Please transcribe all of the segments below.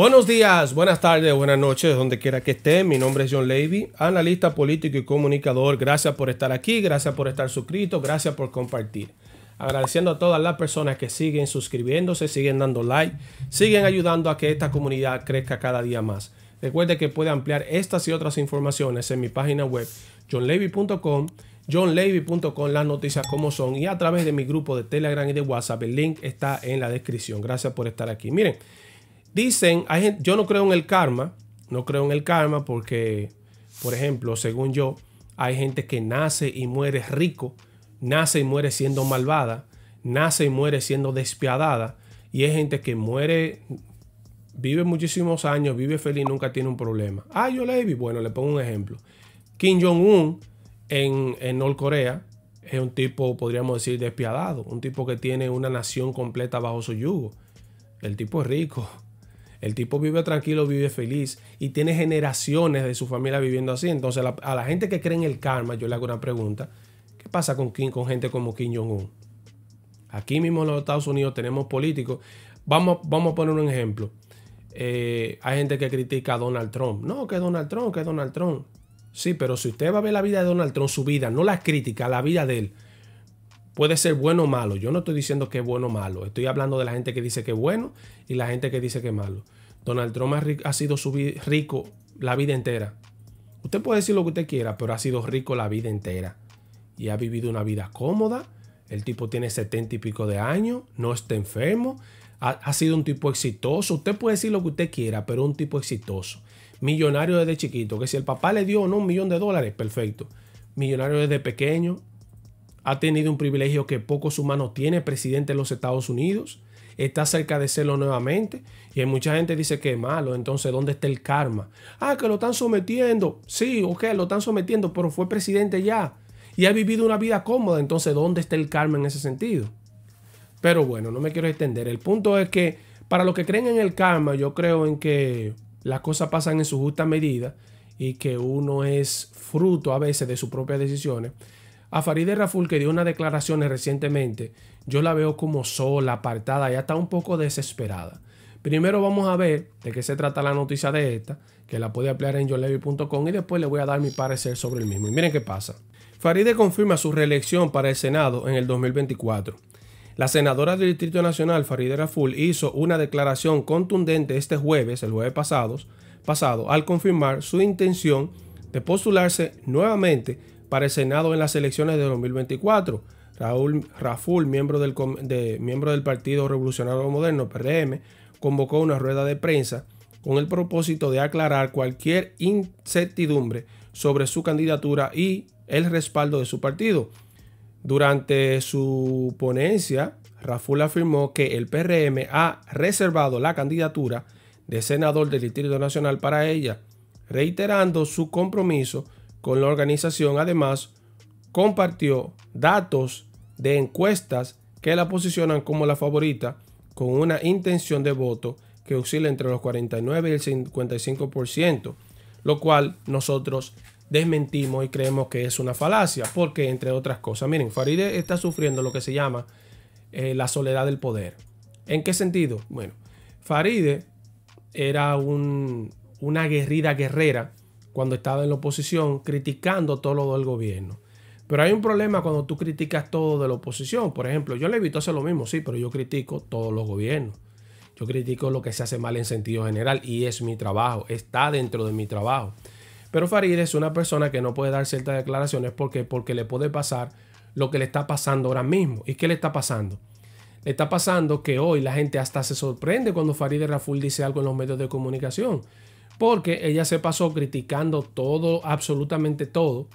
Buenos días, buenas tardes, buenas noches, donde quiera que estén. Mi nombre es John Levy, analista político y comunicador. Gracias por estar aquí, gracias por estar suscrito, gracias por compartir. Agradeciendo a todas las personas que siguen suscribiéndose, siguen dando like, siguen ayudando a que esta comunidad crezca cada día más. Recuerde que puede ampliar estas y otras informaciones en mi página web johnlevy.com, johnlevy.com, las noticias como son y a través de mi grupo de Telegram y de WhatsApp. El link está en la descripción. Gracias por estar aquí. Miren, dicen, yo no creo en el karma, no creo en el karma porque, por ejemplo, según yo, hay gente que nace y muere rico nace y muere siendo malvada, nace y muere siendo despiadada, y hay gente que muere, vive muchísimos años, vive feliz, nunca tiene un problema. Ah, yo le vi, bueno, le pongo un ejemplo. Kim Jong-un en, en Norcorea es un tipo, podríamos decir, despiadado, un tipo que tiene una nación completa bajo su yugo. El tipo es rico. El tipo vive tranquilo, vive feliz y tiene generaciones de su familia viviendo así. Entonces, a la gente que cree en el karma, yo le hago una pregunta pasa con, con gente como Kim Jong-un? Aquí mismo en los Estados Unidos tenemos políticos. Vamos, vamos a poner un ejemplo. Eh, hay gente que critica a Donald Trump. No, que Donald Trump, que Donald Trump. Sí, pero si usted va a ver la vida de Donald Trump, su vida, no la crítica, la vida de él, puede ser bueno o malo. Yo no estoy diciendo que es bueno o malo. Estoy hablando de la gente que dice que es bueno y la gente que dice que es malo. Donald Trump ha, sido rico la vida entera. Usted puede decir lo que usted quiera, pero ha sido rico la vida entera y ha vivido una vida cómoda. El tipo tiene setenta y pico de años, no está enfermo, ha, sido un tipo exitoso. Usted puede decir lo que usted quiera, pero un tipo exitoso. Millonario desde chiquito, que si el papá le dio o no un millón de dólares, perfecto. Millonario desde pequeño, ha tenido un privilegio que pocos humanos tiene, presidente de los Estados Unidos, está cerca de serlo nuevamente. Y hay mucha gente dice que es malo, entonces ¿dónde está el karma? Ah, que lo están sometiendo. Sí, ok, lo están sometiendo, pero fue presidente ya y ha vivido una vida cómoda. Entonces, ¿dónde está el karma en ese sentido? Pero bueno, no me quiero extender. El punto es que para los que creen en el karma, yo creo en que las cosas pasan en su justa medida y que uno es fruto a veces de sus propias decisiones. A Farideh Raful, que dio unas declaraciones recientemente, yo la veo como sola, apartada, ya está un poco desesperada. Primero vamos a ver de qué se trata la noticia de esta, que la puede ampliar en yolevi.com y después le voy a dar mi parecer sobre el mismo. Y miren qué pasa. Faride confirma su reelección para el Senado en el 2024. La senadora del Distrito Nacional, Faride Raful, hizo una declaración contundente este jueves, el jueves pasado, pasado, al confirmar su intención de postularse nuevamente para el Senado en las elecciones de 2024. Raúl Raful, miembro del, miembro del Partido Revolucionario Moderno, PRM, convocó una rueda de prensa con el propósito de aclarar cualquier incertidumbre sobre su candidatura y el respaldo de su partido. Durante su ponencia, Raful afirmó que el PRM ha reservado la candidatura de senador del Distrito Nacional para ella, reiterando su compromiso con la organización. Además, compartió datos de encuestas que la posicionan como la favorita con una intención de voto que oscila entre los 49 y el 55%, lo cual nosotros desmentimos y creemos que es una falacia, porque entre otras cosas, miren, Faride está sufriendo lo que se llama eh, la soledad del poder. ¿En qué sentido? Bueno, Faride era un, una guerrida guerrera cuando estaba en la oposición criticando todo lo del gobierno. Pero hay un problema cuando tú criticas todo de la oposición. Por ejemplo, yo le evito hacer lo mismo, sí, pero yo critico todos los gobiernos. Yo critico lo que se hace mal en sentido general y es mi trabajo, está dentro de mi trabajo. Pero Farid es una persona que no puede dar ciertas declaraciones porque, porque le puede pasar lo que le está pasando ahora mismo. ¿Y qué le está pasando? Le está pasando que hoy la gente hasta se sorprende cuando Farid Raful dice algo en los medios de comunicación. Porque ella se pasó criticando todo, absolutamente todo,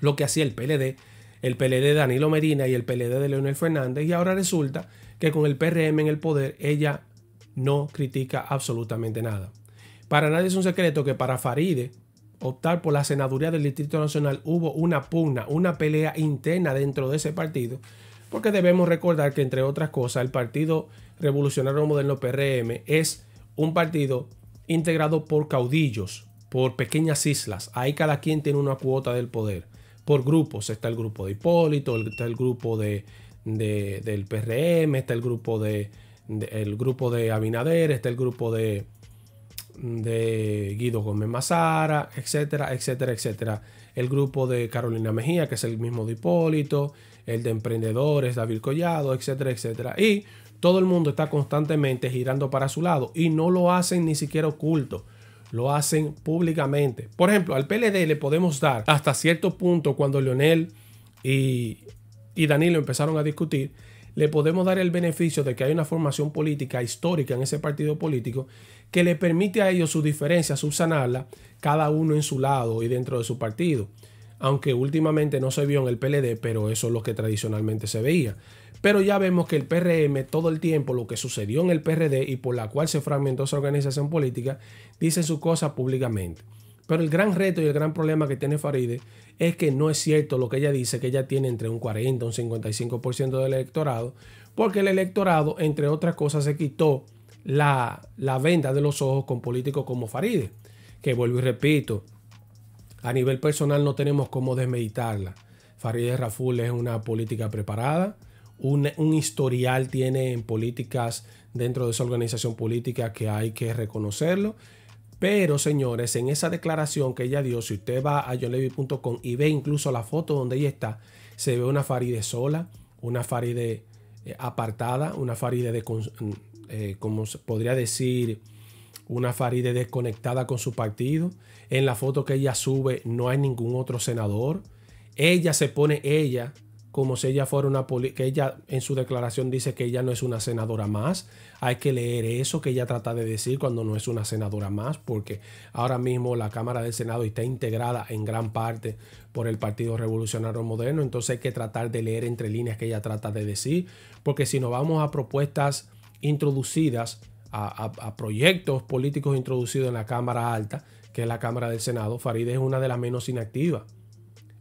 lo que hacía el PLD, el PLD de Danilo Medina y el PLD de Leonel Fernández. Y ahora resulta que con el PRM en el poder, ella no critica absolutamente nada. Para nadie es un secreto que para Faride optar por la senaduría del Distrito Nacional hubo una pugna, una pelea interna dentro de ese partido, porque debemos recordar que entre otras cosas el Partido Revolucionario Moderno PRM es un partido integrado por caudillos, por pequeñas islas, ahí cada quien tiene una cuota del poder, por grupos, está el grupo de Hipólito, está el grupo de, del PRM, está el grupo de, el grupo de Abinader, está el grupo de de Guido Gómez Mazara, etcétera, etcétera, etcétera. El grupo de Carolina Mejía, que es el mismo de Hipólito, el de emprendedores, David Collado, etcétera, etcétera. Y todo el mundo está constantemente girando para su lado y no lo hacen ni siquiera oculto lo hacen públicamente. Por ejemplo, al PLD le podemos dar hasta cierto punto cuando Leonel y, y Danilo empezaron a discutir, le podemos dar el beneficio de que hay una formación política histórica en ese partido político que le permite a ellos su diferencia, subsanarla, cada uno en su lado y dentro de su partido. Aunque últimamente no se vio en el PLD, pero eso es lo que tradicionalmente se veía. Pero ya vemos que el PRM todo el tiempo, lo que sucedió en el PRD y por la cual se fragmentó esa organización política, dice su cosa públicamente. Pero el gran reto y el gran problema que tiene Faride es que no es cierto lo que ella dice, que ella tiene entre un 40 y un 55% del electorado, porque el electorado, entre otras cosas, se quitó la, la venta de los ojos con políticos como Faride, que vuelvo y repito, a nivel personal no tenemos cómo desmeditarla. Faride Raful es una política preparada, un, historial tiene en políticas dentro de esa organización política que hay que reconocerlo. Pero señores, en esa declaración que ella dio, si usted va a johnlevy.com y ve incluso la foto donde ella está, se ve una Faride sola, una Faride eh, apartada, una Faride de, eh, como podría decir, una Faride desconectada con su partido. En la foto que ella sube no hay ningún otro senador. Ella se pone ella como si ella fuera una que ella en su declaración dice que ella no es una senadora más. Hay que leer eso que ella trata de decir cuando no es una senadora más, porque ahora mismo la Cámara del Senado está integrada en gran parte por el Partido Revolucionario Moderno, entonces hay que tratar de leer entre líneas que ella trata de decir, porque si nos vamos a propuestas introducidas, a, proyectos políticos introducidos en la Cámara Alta, que es la Cámara del Senado, Farideh es una de las menos inactivas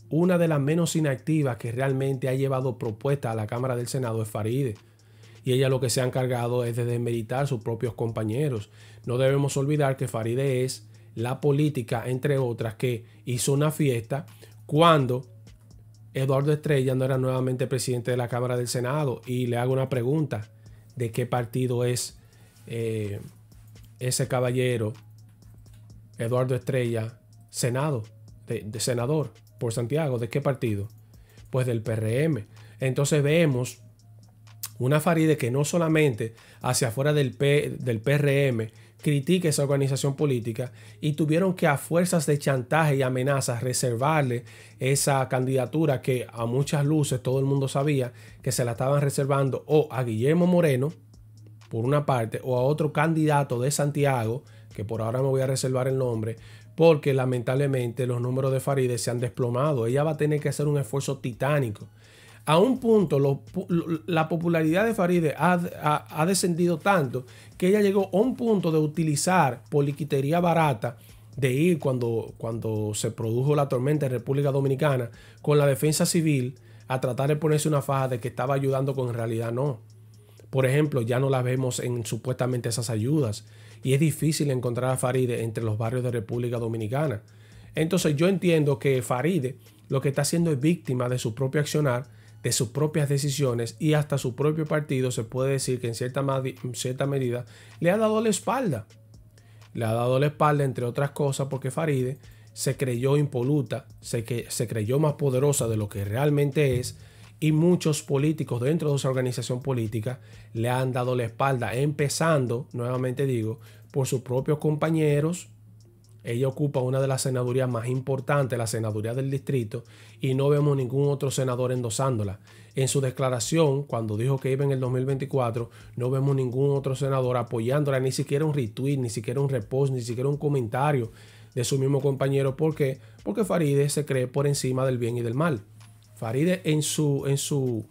una de las menos inactivas que realmente ha llevado propuesta a la Cámara del Senado es Faride. Y ella lo que se ha encargado es de desmeditar a sus propios compañeros. No debemos olvidar que Faride es la política, entre otras, que hizo una fiesta cuando Eduardo Estrella no era nuevamente presidente de la Cámara del Senado. Y le hago una pregunta. ¿De qué partido es eh, ese caballero, Eduardo Estrella, Senado, de senador? Por Santiago. ¿De qué partido? Pues del PRM. Entonces vemos una Faride que no solamente hacia afuera del, P, del PRM critica esa organización política y tuvieron que a fuerzas de chantaje y amenazas reservarle esa candidatura que a muchas luces todo el mundo sabía que se la estaban reservando o a Guillermo Moreno por una parte o a otro candidato de Santiago que por ahora me voy a reservar el nombre porque lamentablemente los números de Faride se han desplomado. Ella va a tener que hacer un esfuerzo titánico. A un punto, la popularidad de Faride ha, descendido tanto que ella llegó a un punto de utilizar poliquitería barata, de ir cuando, cuando se produjo la tormenta en República Dominicana con la defensa civil a tratar de ponerse una faja de que estaba ayudando en realidad no. Por ejemplo, ya no la vemos en supuestamente esas ayudas y es difícil encontrar a Faride entre los barrios de República Dominicana. Entonces yo entiendo que Faride lo que está haciendo es víctima de su propio accionar, de sus propias decisiones y hasta su propio partido se puede decir que en cierta, cierta medida le ha dado la espalda. Le ha dado la espalda entre otras cosas porque Faride se creyó impoluta, se, se creyó más poderosa de lo que realmente es y muchos políticos dentro de esa organización política le han dado la espalda, empezando, nuevamente digo, por sus propios compañeros. Ella ocupa una de las senadurías más importantes, la senaduría del distrito, y no vemos ningún otro senador endosándola. En su declaración, cuando dijo que iba en el 2024, no vemos ningún otro senador apoyándola, ni siquiera un retweet, ni siquiera un repost, ni siquiera un comentario de su mismo compañero. ¿Por qué? Porque Faride se cree por encima del bien y del mal. Faride en su, en su,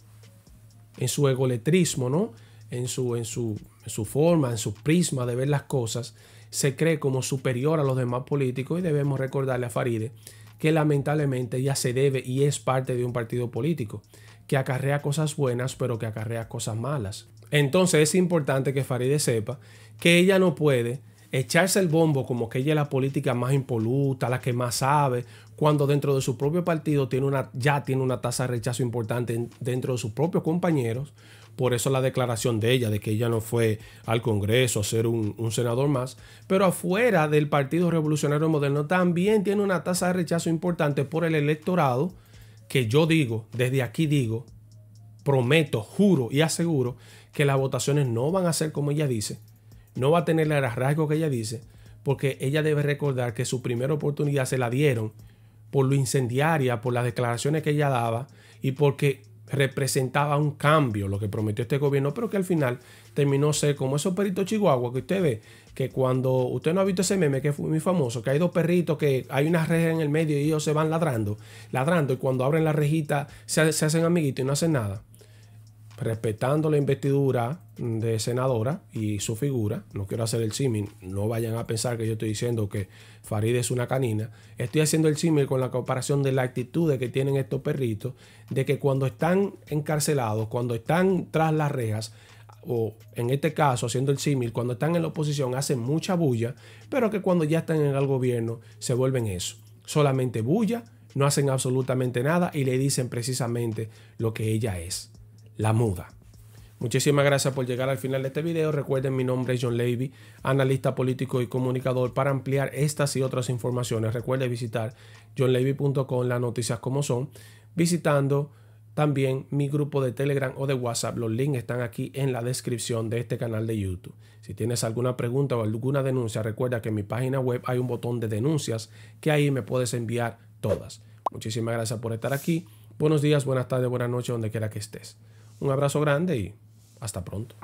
en su egoletrismo, ¿no? En su, en, su, su forma, en su prisma de ver las cosas, se cree como superior a los demás políticos y debemos recordarle a Faride que lamentablemente ya se debe y es parte de un partido político que acarrea cosas buenas pero que acarrea cosas malas. Entonces es importante que Faride sepa que ella no puede echarse el bombo como que ella es la política más impoluta, la que más sabe, cuando dentro de su propio partido tiene una, ya tiene una tasa de rechazo importante dentro de sus propios compañeros, Por eso la declaración de ella, de que ella no fue al Congreso a ser un, un senador más. Pero afuera del Partido Revolucionario Moderno también tiene una tasa de rechazo importante por el electorado, que yo digo, desde aquí digo, prometo, juro y aseguro que las votaciones no van a ser como ella dice, no va a tener el rasgo que ella dice, porque ella debe recordar que su primera oportunidad se la dieron por lo incendiaria, por las declaraciones que ella daba y porque representaba un cambio lo que prometió este gobierno, pero que al final terminó ser como esos perritos chihuahua que usted ve, que cuando usted no ha visto ese meme que fue muy famoso, que hay dos perritos que hay una reja en el medio y ellos se van ladrando, ladrando y cuando abren la rejita se, se hacen amiguitos y no hacen nada respetando la investidura de senadora y su figura, no quiero hacer el símil, no vayan a pensar que yo estoy diciendo que Farid es una canina, estoy haciendo el símil con la comparación de la actitud que tienen estos perritos, de que cuando están encarcelados, cuando están tras las rejas, o en este caso haciendo el símil, cuando están en la oposición hacen mucha bulla, pero que cuando ya están en el gobierno se vuelven eso, solamente bulla, no hacen absolutamente nada y le dicen precisamente lo que ella es la muda. Muchísimas gracias por llegar al final de este video. Recuerden, mi nombre es John Levy, analista político y comunicador. Para ampliar estas y otras informaciones, recuerde visitar johnlevy.com, las noticias como son, visitando también mi grupo de Telegram o de WhatsApp. Los links están aquí en la descripción de este canal de YouTube. Si tienes alguna pregunta o alguna denuncia, recuerda que en mi página web hay un botón de denuncias que ahí me puedes enviar todas. Muchísimas gracias por estar aquí. Buenos días, buenas tardes, buenas noches, donde quiera que estés. Un abrazo grande y hasta pronto.